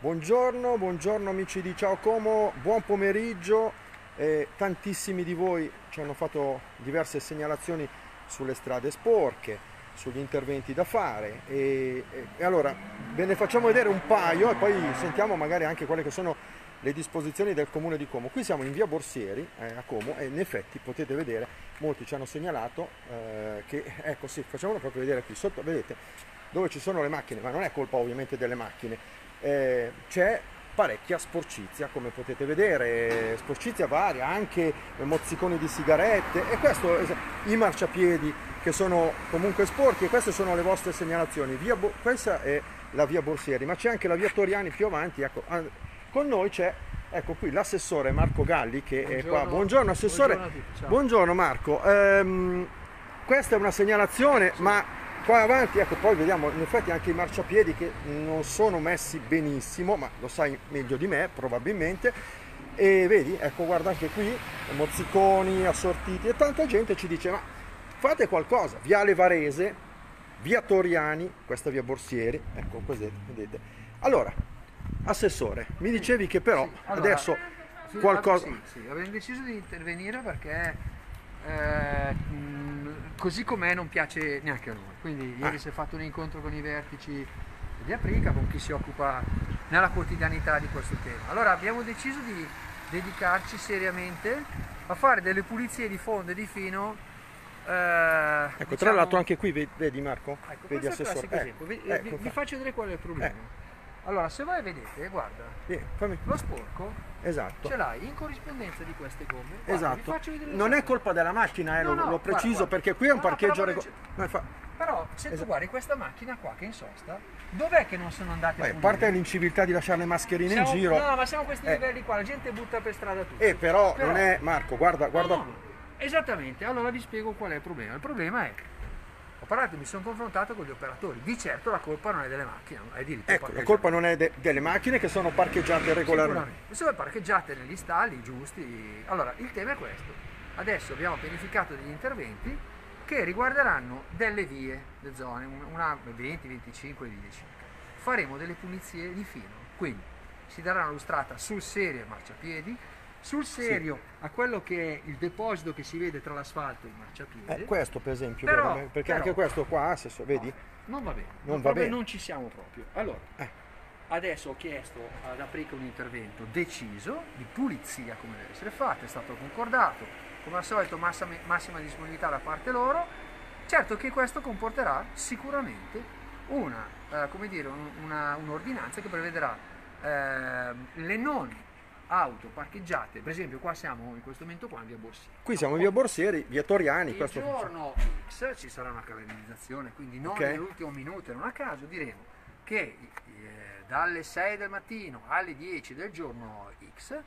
Buongiorno, buongiorno amici di Ciao Como, buon pomeriggio. Eh, tantissimi di voi ci hanno fatto diverse segnalazioni sulle strade sporche, sugli interventi da fare e, e, allora ve ne facciamo vedere un paio e poi sentiamo magari anche quelle che sono le disposizioni del comune di Como. Qui siamo in via Borsieri eh, a Como e in effetti potete vedere, molti ci hanno segnalato eh, che, ecco sì, facciamolo proprio vedere qui sotto, vedete dove ci sono le macchine, ma non è colpa ovviamente delle macchine, eh, c'è parecchia sporcizia come potete vedere, sporcizia varia, anche mozziconi di sigarette e questo, i marciapiedi che sono comunque sporchi e queste sono le vostre segnalazioni. Via, questa è la via Borsieri, ma c'è anche la via Toriani più avanti, ecco, con noi c'è ecco qui l'assessore Marco Galli che buongiorno, è qua. Buongiorno assessore. Buongiorno, buongiorno Marco. Ehm, questa è una segnalazione, sì. ma qua avanti, ecco poi vediamo in effetti anche i marciapiedi che non sono messi benissimo, ma lo sai meglio di me probabilmente. E vedi, ecco guarda anche qui, mozziconi assortiti e tanta gente ci dice ma fate qualcosa, Viale Varese, via Toriani, questa via Borsieri, ecco così, vedete. Allora, Assessore, mi dicevi che però sì, allora, adesso sì, qualcosa... Sì, sì, abbiamo deciso di intervenire perché eh, così com'è non piace neanche a noi. Quindi ieri ah. si è fatto un incontro con i vertici di Aprica, con chi si occupa nella quotidianità di questo tema. Allora abbiamo deciso di dedicarci seriamente a fare delle pulizie di fondo e di fino eh, ecco, diciamo... tra l'altro anche qui vedi Marco? Ecco, vedi assessore. Ecco, vi, ecco, vi, vi, faccio vedere qual è il problema. Eh. Allora, se voi vedete, guarda, sì, fammi... lo sporco esatto. ce l'hai in corrispondenza di queste gomme. Guarda, esatto. Non è colpa della macchina, eh, no, no, lo, preciso, guarda, perché qui è un parcheggio regolare. Fa... Però se esatto. tu guardi questa macchina qua che è in sosta, dov'è che non sono andate Beh, a parte l'inciviltà di lasciare le mascherine siamo, in giro. No, ma siamo a questi eh. livelli qua, la gente butta per strada tutto. Eh, però, però non è, Marco, guarda, guarda. No, esattamente, allora vi spiego qual è il problema. Il problema è ho parlato, mi sono confrontato con gli operatori. Di certo la colpa non è delle macchine, è di Ecco, la colpa non è de delle macchine che sono parcheggiate regolarmente. Sono parcheggiate negli stalli giusti. Allora, il tema è questo. Adesso abbiamo pianificato degli interventi che riguarderanno delle vie, le zone, una 20, 25 e 10. Faremo delle pulizie di fino, quindi si darà una lustrata sul serio marciapiedi, sul serio, sì. a quello che è il deposito che si vede tra l'asfalto e il marciapiede. Eh, questo per esempio, però, perché però, anche questo qua, se so, vedi? No, non va bene, non, va bene. non ci siamo proprio. Allora, eh. adesso ho chiesto ad Aprica un intervento deciso di pulizia come deve essere fatto, è stato concordato, come al solito massima, massima disponibilità da parte loro. Certo che questo comporterà sicuramente una, eh, come dire, un'ordinanza un che prevederà eh, le non auto parcheggiate, per esempio qua siamo in questo momento qua in via Borsieri. Qui siamo in via Borsieri, via Toriani. Il giorno X ci sarà una calendarizzazione, quindi non okay. nell'ultimo minuto e non a caso diremo che eh, dalle 6 del mattino alle 10 del giorno X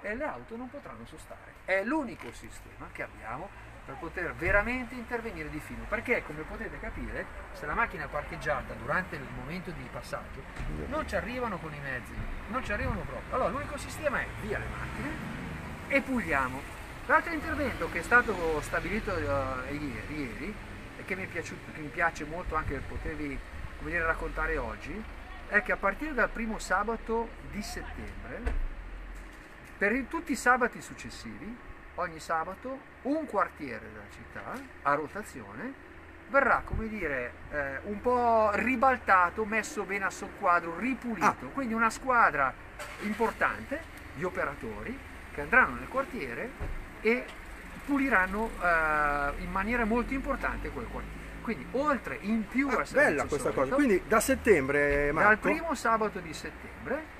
eh, le auto non potranno sostare. È l'unico sistema che abbiamo per poter veramente intervenire di fino, perché come potete capire, se la macchina è parcheggiata durante il momento di passaggio, non ci arrivano con i mezzi, non ci arrivano proprio. Allora l'unico sistema è via le macchine e puliamo. L'altro intervento che è stato stabilito uh, ieri, ieri, e che mi, piaciuto, che mi, piace molto anche potervi dire, raccontare oggi, è che a partire dal primo sabato di settembre, per tutti i sabati successivi, ogni sabato un quartiere della città a rotazione verrà come dire eh, un po' ribaltato, messo bene a soqquadro, ripulito, ah. quindi una squadra importante di operatori che andranno nel quartiere e puliranno eh, in maniera molto importante quel quartiere. Quindi oltre in più ah, a bella questa solito, cosa. Quindi da settembre Marco, dal primo sabato di settembre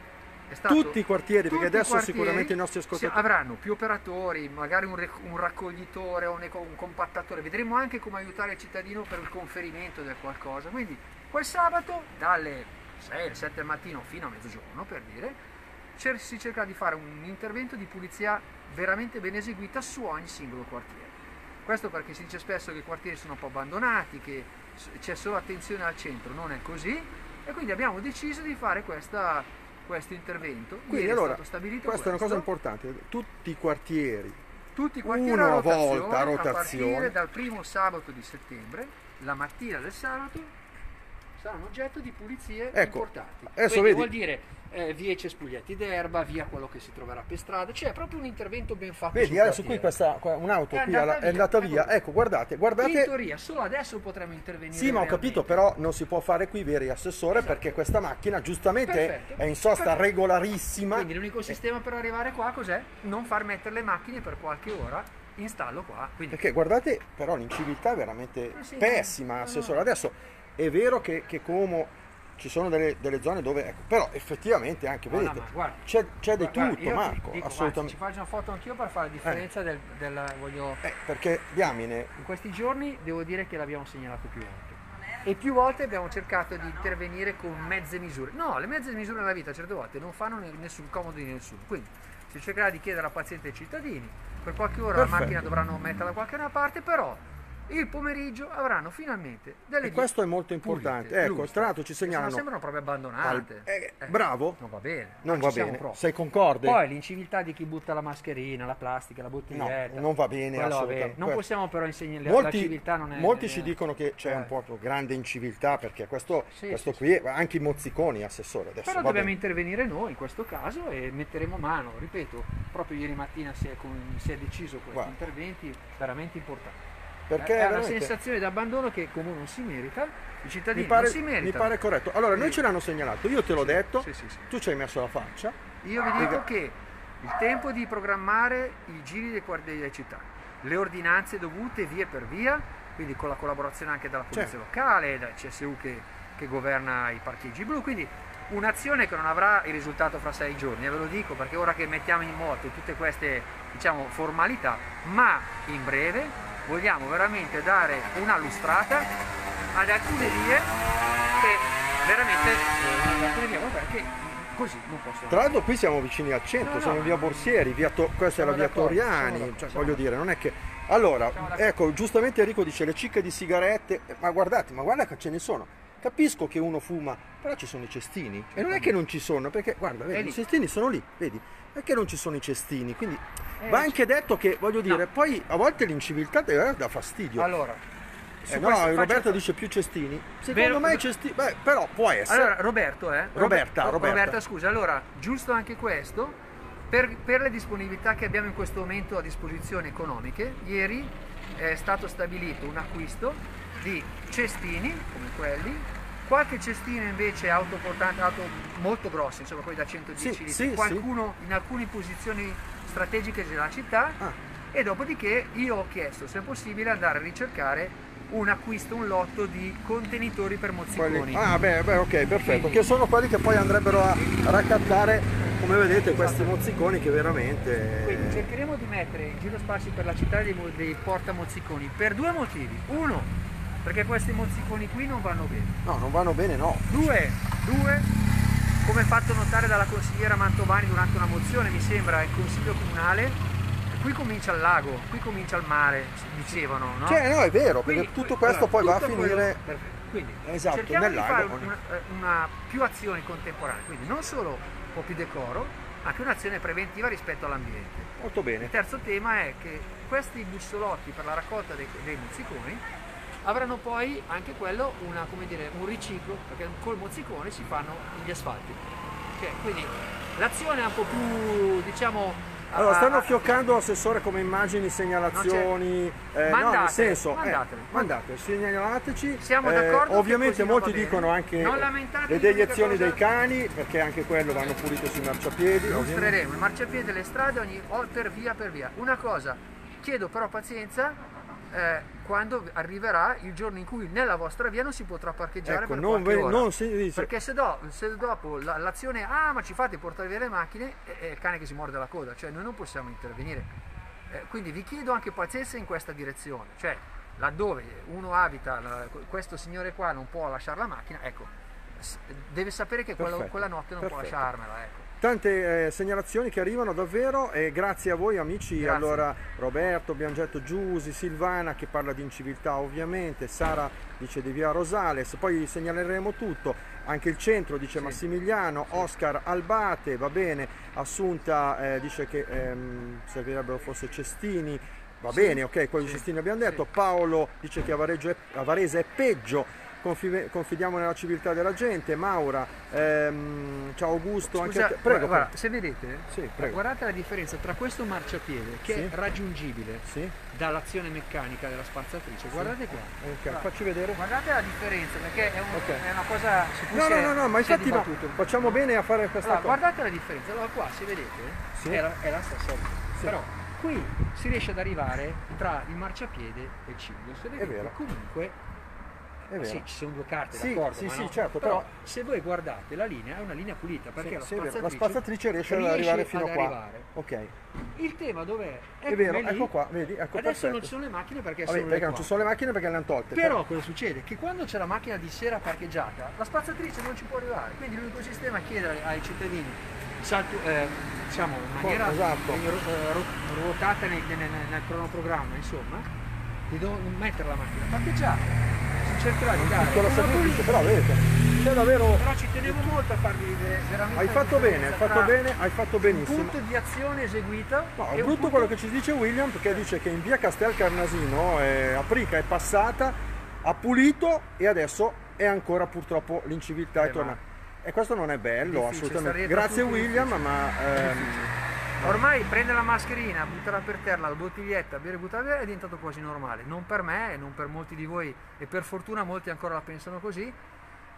Stato, tutti i quartieri, perché adesso quartieri sicuramente i nostri ascoltatori avranno più operatori, magari un, un raccoglitore o un, un, compattatore, vedremo anche come aiutare il cittadino per il conferimento del qualcosa. Quindi quel sabato dalle 6, 7 del mattino fino a mezzogiorno per dire, si cerca di fare un intervento di pulizia veramente ben eseguita su ogni singolo quartiere. Questo perché si dice spesso che i quartieri sono un po' abbandonati, che c'è solo attenzione al centro, non è così e quindi abbiamo deciso di fare questa questo intervento. Quindi allora, questa questo. è una cosa importante, tutti i quartieri, tutti i quartieri una a rotazione, volta a rotazione, a partire dal primo sabato di settembre, la mattina del sabato saranno oggetto di pulizie ecco, importanti. Quindi vedi. vuol dire eh, via i cespuglietti d'erba, via quello che si troverà per strada, cioè è proprio un intervento ben fatto. Vedi, adesso qui questa, un'auto è qui andata, via, è andata via. Ecco, ecco, guardate, guardate. In teoria, solo adesso potremmo intervenire. Sì, ma ho capito, però non si può fare qui, veri assessore, esatto. perché questa macchina giustamente Perfetto. è in sosta Perfetto. regolarissima. Quindi l'unico sistema per arrivare qua cos'è? Non far mettere le macchine per qualche ora installo qua. Quindi... Perché guardate, però l'inciviltà è veramente eh sì, pessima, assessore. Adesso è vero che, che Como ci sono delle, delle, zone dove, ecco, però effettivamente anche, no, vedete, no, c'è, c'è di tutto guarda, Marco, dico, assolutamente. ci faccio una foto anch'io per fare la differenza eh. del, del, voglio... Eh, perché diamine... In questi giorni devo dire che l'abbiamo segnalato più volte. E più volte abbiamo cercato di intervenire con mezze misure. No, le mezze misure nella vita certe volte non fanno nessun comodo di nessuno. Quindi si cercherà di chiedere a pazienti ai cittadini, per qualche ora Perfetto. la macchina dovranno metterla da qualche parte, però il pomeriggio avranno finalmente delle e questo è molto importante. pulite, ecco tra l'altro ci segnalano non sembrano proprio abbandonate. Eh, eh, bravo. non va bene non va bene. sei concorde? Poi l'inciviltà di chi butta la mascherina la plastica la bottiglietta. No, non va bene assolutamente. non possiamo però insegnare molti, la civiltà non è molti ci dicono che c'è eh. un po' grande inciviltà perché questo, sì, questo sì, qui sì. anche i mozziconi assessore adesso però dobbiamo bene. intervenire noi in questo caso e metteremo mano ripeto proprio ieri mattina si è, si è deciso questi Guarda. interventi veramente importanti perché è una sensazione di abbandono che comunque non si merita, i cittadini mi pare, non si meritano. Mi pare corretto. Allora, noi ce l'hanno segnalato, io te l'ho detto, sì, sì, sì. tu ci hai messo la faccia. Io vi dico che il tempo di programmare i giri dei quartieri delle città, le ordinanze dovute via per via, quindi con la collaborazione anche della polizia certo. locale, dal CSU che, che governa i parcheggi blu, quindi un'azione che non avrà il risultato fra sei giorni, e ve lo dico perché ora che mettiamo in moto tutte queste diciamo, formalità, ma in breve vogliamo veramente dare una lustrata ad alcune vie che veramente ad alcune vie perché così non possono. Tra l'altro qui siamo vicini al centro no, siamo in via Borsieri via to- questa è la via Toriani cioè, voglio dire non è che allora ecco giustamente Enrico dice le cicche di sigarette ma guardate ma guarda che ce ne sono capisco che uno fuma però ci sono i cestini e non è che non ci sono perché guarda vedi, i cestini sono lì vedi perché non ci sono i cestini quindi eh, va anche detto che, voglio dire, no. poi a volte l'inciviltà dà fastidio. Allora, eh no, Roberto faccio... dice più cestini. Secondo Vero... me i cestini. Beh, però può essere. Allora, Roberto, eh? Roberta, Roberta. Roberta, scusa. Allora, giusto anche questo. Per, per, le disponibilità che abbiamo in questo momento a disposizione economiche, ieri è stato stabilito un acquisto di cestini come quelli, qualche cestino invece autoportante, auto molto grossi, insomma quelli da 110 sì, litri, sì, qualcuno sì. in alcune posizioni strategiche della città ah. e dopodiché io ho chiesto se è possibile andare a ricercare un acquisto, un lotto di contenitori per mozziconi. Quelli, ah beh, beh ok, perfetto, che sono quelli che poi andrebbero a raccattare, come vedete, esatto. questi mozziconi che veramente... Quindi cercheremo di mettere in giro spazi per la città dei, dei portamozziconi per due motivi. Uno, perché questi mozziconi qui non vanno bene. No, non vanno bene no. Due, due come fatto notare dalla consigliera Mantovani durante una mozione, mi sembra, in consiglio comunale, qui comincia il lago, qui comincia il mare, dicevano, no? Cioè, no, è vero, Quindi, perché tutto questo allora, poi va a finire quello, quindi, esatto, cerchiamo nel di fare una, una, più azioni contemporanee, quindi non solo un po' più decoro, ma anche un'azione preventiva rispetto all'ambiente. Molto bene. Il terzo tema è che questi bussolotti per la raccolta dei, dei mozziconi avranno poi anche quello una, dire, un riciclo, perché col mozzicone si fanno gli asfalti. Cioè, quindi l'azione è un po' più, diciamo... Allora, stanno fioccando assessore come immagini, segnalazioni, eh, mandate, no, nel senso, mandatele, eh, mandate, segnalateci. Siamo d'accordo. Eh, ovviamente molti dicono anche le deiezioni dei cani, perché anche quello vanno pulito sui marciapiedi. Illustreremo il marciapiede delle strade ogni, per via per via. Una cosa, chiedo però pazienza, eh, quando arriverà il giorno in cui nella vostra via non si potrà parcheggiare ecco, per non, ve, non si dice. perché se, do, se dopo l'azione ah ma ci fate portare via le macchine è, è, il cane che si morde la coda cioè noi non possiamo intervenire eh, quindi vi chiedo anche pazienza in questa direzione cioè laddove uno abita questo signore qua non può lasciare la macchina ecco deve sapere che quella, quella notte non Perfetto. può lasciarmela ecco tante eh, segnalazioni che arrivano davvero e grazie a voi amici, grazie. allora Roberto, abbiamo detto Giusi, Silvana che parla di inciviltà ovviamente, Sara dice di via Rosales, poi segnaleremo tutto, anche il centro dice sì. Massimiliano, sì. Oscar Albate, va bene, Assunta eh, dice che ehm, servirebbero forse cestini, va sì. bene, ok, quelli cestini abbiamo detto, Paolo dice che è, a Varese è peggio, confidiamo nella civiltà della gente, Maura, ehm, ciao Augusto, Scusa, anche te. Prego, guarda, se vedete, sì, guardate la differenza tra questo marciapiede che sì. è raggiungibile sì. dall'azione meccanica della spazzatrice, guardate qua. Okay, facci vedere. Guardate la differenza perché è, un, okay. è una cosa su cui no, no, no, no, ma infatti no, facciamo bene a fare questa allora, cosa. Guardate la differenza, allora qua se vedete è la, è, la, stessa però qui si riesce ad arrivare tra il marciapiede e il ciglio. Se vedete, comunque sì, ci sono due carte, sì, d'accordo, sì, sì, no? certo, però, però, se voi guardate la linea è una linea pulita perché sì, la, spazzatrice la, spazzatrice riesce, ad arrivare fino ad a qua. Arrivare. Ok. Il tema dov'è? È, è vero, lì. ecco qua, vedi, ecco Adesso perfetto. non ci sono le macchine perché Vabbè, sono perché non ci sono le macchine perché le hanno tolte. Però, però cosa succede? Che quando c'è la macchina di sera parcheggiata, la spazzatrice non ci può arrivare. Quindi l'unico sistema è chiedere ai cittadini salto, eh, diciamo in maniera esatto. ruotata nel, nel, nel cronoprogramma, insomma, di mettere la macchina parcheggiata cercherà di dare piccola semplice, però vedete, c'è davvero... Però ci tenevo molto a farvi vedere veramente... Hai fatto bene, hai fatto bene, hai fatto benissimo. Un punto di azione eseguita. No, è brutto punto... quello che ci dice William perché dice che in via Castel Carnasino eh, Aprica è passata, ha pulito e adesso è ancora purtroppo l'inciviltà eh, è tornata. E questo non è bello, assolutamente. Grazie William, ma... Ehm, Ormai prendere la mascherina, buttarla per terra, la bottiglietta, bere e buttare è diventato quasi normale. Non per me, non per molti di voi e per fortuna molti ancora la pensano così,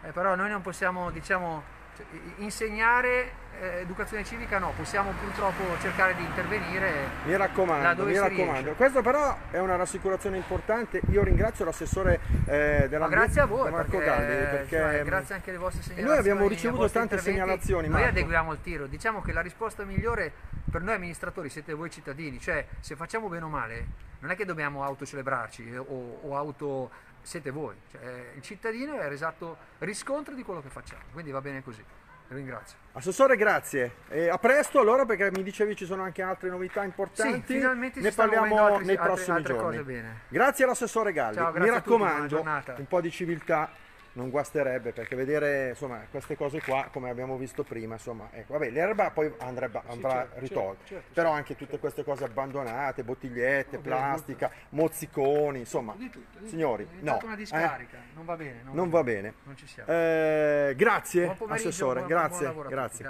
eh, però noi non possiamo diciamo, cioè, insegnare eh, educazione civica no, possiamo purtroppo cercare di intervenire. Mi raccomando, mi raccomando. Questo però è una rassicurazione importante. Io ringrazio l'assessore eh, della grazie a voi Marco perché, Galli perché cioè, grazie anche alle vostre segnalazioni. Noi abbiamo ricevuto tante segnalazioni. Noi adeguiamo il tiro. Diciamo che la risposta migliore per noi amministratori siete voi cittadini, cioè se facciamo bene o male non è che dobbiamo autocelebrarci o, o auto siete voi, cioè, il cittadino è esatto riscontro di quello che facciamo, quindi va bene così. Ringrazio. Assessore, grazie. E a presto allora perché mi dicevi ci sono anche altre novità importanti. Sì, finalmente ne parliamo altri, nei prossimi altre, altre giorni. Grazie all'assessore Galli. Ciao, mi raccomando, tutti, un po' di civiltà non guasterebbe perché vedere insomma, queste cose qua come abbiamo visto prima insomma ecco, vabbè l'erba poi andrebbe, andrà sì, certo, ritolta certo, certo, però anche tutte queste cose abbandonate bottigliette, plastica mozziconi insomma. di tutto, di signori tutto. no una discarica eh? non va bene non, non va bene, non ci siamo. Eh, grazie assessore grazie. grazie